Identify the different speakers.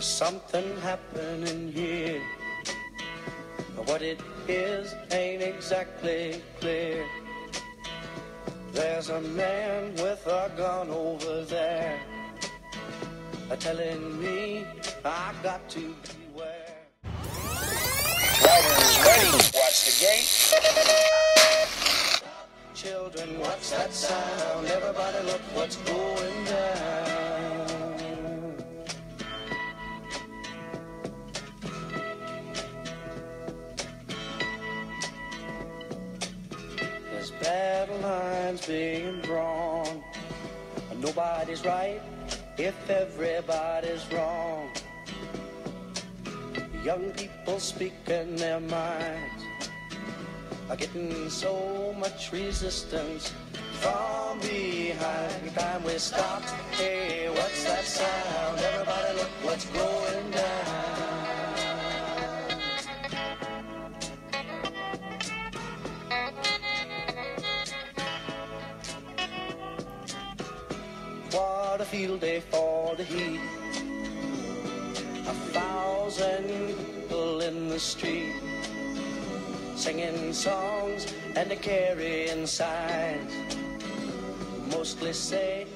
Speaker 1: something happening here. But what it is ain't exactly clear. There's a man with a gun over there uh, telling me I got to beware.
Speaker 2: Riders ready. Watch the gate.
Speaker 1: Children, what's that sound? Everybody look what's going down. Lines being drawn. Nobody's right if everybody's wrong. Young people speaking their minds are getting so much resistance from behind. Time we stop. Hey, what's that sound? What a field day for the heat. A thousand people in the street singing songs and carrying signs. Mostly say